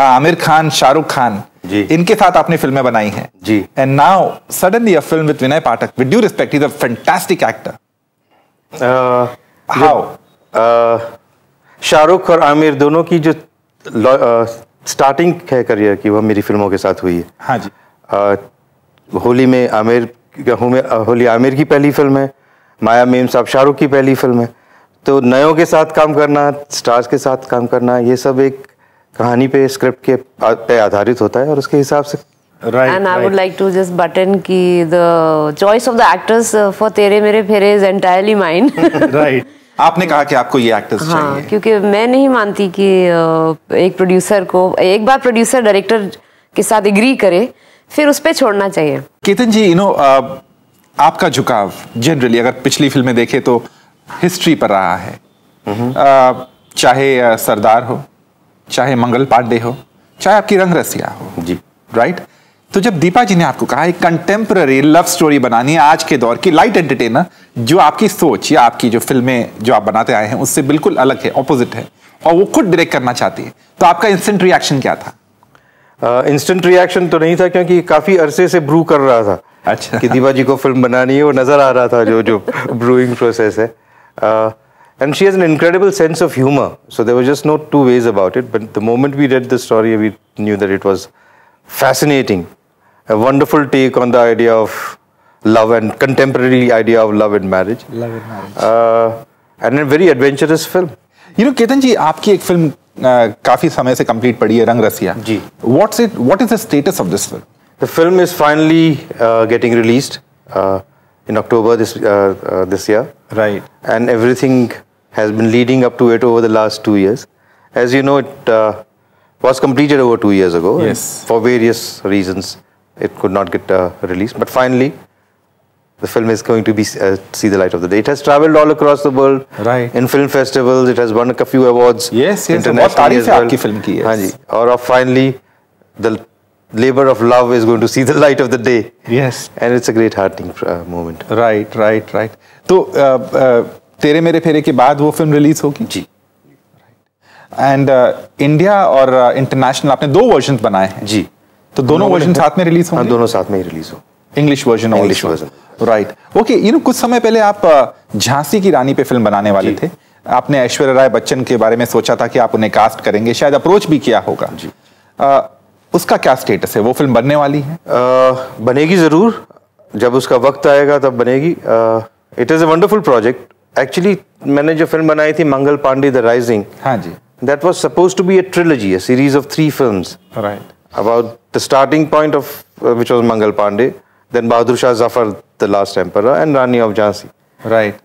आमिर खान शाहरुख खान जी। इनके साथ आपने फ़िल्में बनाई हैं। जी। And now suddenly a film with Vinay Pathak with due respect is a fantastic actor how Shahrukh और आमिर दोनों की जो स्टार्टिंग है करियर की वो मेरी फ़िल्मों के साथ हुई है। हाँ जी। अ, होली में आमिर होमे- होली आमिर की पहली फ़िल्म है माया मेम साहब शाहरुख की पहली फ़िल्म है। तो नयों के साथ काम करना स्टार्स के साथ काम करना ये सब एक कहानी पे स्क्रिप्ट के पे आधारित होता है और उसके हिसाब से right and I would like to just button ki the choice of the actors uh, for Tere Mere Fere is entirely mine. Right आपने कहा कि आपको ये एक्टर्स हाँ चाहिए। क्योंकि मैं नहीं मानती कि uh, एक प्रोड्यूसर को एक बार प्रोड्यूसर डायरेक्टर के साथ एग्री करे फिर उस पर छोड़ना चाहिए। केतन जी यू नो आपका झुकाव जनरली अगर पिछली फ़िल्में देखें तो हिस्ट्री पर रहा है। अ, चाहे सरदार हो चाहे मंगल पांडे हो चाहे आपकी रंग रसिया हो। जी। राइट तो जब दीपा जी ने आपको कहा एक कंटेम्प्ररी लव स्टोरी बनानी है आज के दौर की लाइट एंटरटेनर जो आपकी सोच या आपकी जो फ़िल्में जो आप बनाते आए हैं उससे बिल्कुल अलग है ऑपोजिट है और वो खुद डायरेक्ट करना चाहती है। तो आपका इंस्टेंट रिएक्शन क्या था? इंस्टेंट uh, रिएक्शन तो नहीं था क्योंकि काफ़ी अरसे से ब्रू कर रहा था अच्छा। कि दीपा जी को फ़िल्म बनानी है वो नज़र आ रहा था जो जो ब्रूइंग प्रोसेस है। And she has an incredible sense of humour so there was just no two ways about it but the moment we read the story we knew that it was fascinating a wonderful take on the idea of love and contemporary idea of love and marriage Love and marriage. uh, and a very adventurous film you know Ketan ji आपकी एक film अ, काफी समय से complete पड़ी है Rang Rasiya ji. What's it what is the status of this film The film is finally uh, getting released uh, in October this uh, uh, this year, right and everything has been leading up to it over the last two years. As you know, it uh, was completed over two years ago. and Yes. For various reasons, it could not get uh, released, but finally, the film is going to be uh, see the light of the day. It has traveled all across the world. Right. In film festivals, it has won a few awards. Yes, yes, internationally बहुत तारीफ as है well. आपकी film की, yes. हाँ जी. और अब finally, the labor of love is going to see the light of the day. Yes And it's a great heartening uh, moment. Right right right तो अ, अ, तेरे मेरे फेरे के बाद वो फ़िल्म रिलीज़ होगी? जी। एंड इंडिया और इंटरनेशनल आपने दो वर्जन बनाए हैं। जी। तो दोनों वर्जन साथ में रिलीज़ हाँ होंगे दोनों साथ में ही रिलीज़ हो। English version English version. Right okay you know कुछ समय पहले आप झांसी की रानी पे फ़िल्म बनाने वाले थे। आपने ऐश्वर्या राय बच्चन के बारे में सोचा था कि आप उन्हें कास्ट करेंगे। शायद अप्रोच भी किया होगा। जी। उसका क्या स्टेटस है? वो फ़िल्म बनने वाली है? आ, बनेगी ज़रूर। जब उसका वक्त आएगा तब बनेगी। It is a wonderful project actually मैंने जो फ़िल्म बनाई थी मंगल पांडे द राइजिंग हाँ जी। That was suppose to be a trilogy series of three films about the starting point of which was Mangal Pandey then Bahadur Shah Zafar the last emperor and Rani of Jhansi right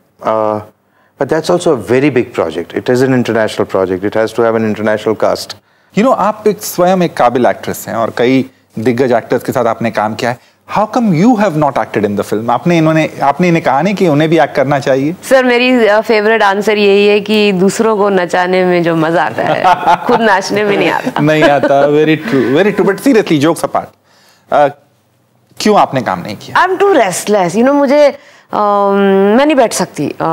but that's also very big project it is an international project it has two international cast you know आप एक स्वयं एक काबिल actress हैं और कई दिग्गज actors के साथ आपने काम किया है। How come you have not acted in the film आपने इन्होंने आपने इन्हें कहा नहीं कि उन्हें भी एक्ट करना चाहिए? सर मेरी फेवरेट आंसर यही है कि दूसरों को नचाने में जो मज़ा आता है खुद नाचने में नहीं आता। नहीं आता very true very true but seriously jokes apart क्यों आपने काम नहीं किया? I am too restless you know मुझे अम, मैं नहीं बैठ सकती। अ,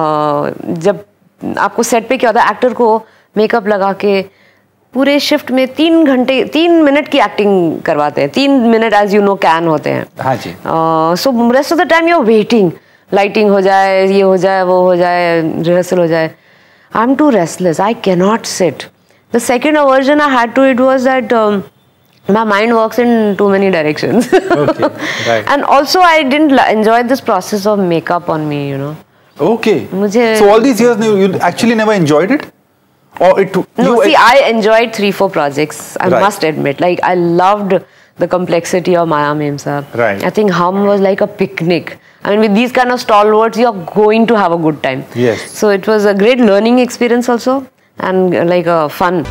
जब आपको सेट पे क्या होता है एक्टर को मेकअप लगा के पूरे शिफ्ट में तीन घंटे तीन मिनट की एक्टिंग करवाते हैं। तीन minute as you know can होते हैं। हाँ जी। So rest of the time you are waiting lighting हो जाए ये हो जाए वो हो जाए रिहर्सल हो जाए। I am too restless I cannot sit the second aversion I had to it was that my mind works in too many directions. Okay, right. and also i didn't li- enjoy this process of makeup on me you know. Okay मुझे- these you or it no see i enjoyed three four projects i right. must admit like i loved the complexity of Maya Memsa. Right. I think Hum was like a picnic. I mean, with these kind of stalwarts, you're going to have a good time. Yes. So it was a great learning experience also and like a fun.